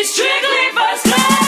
It's strictly for class.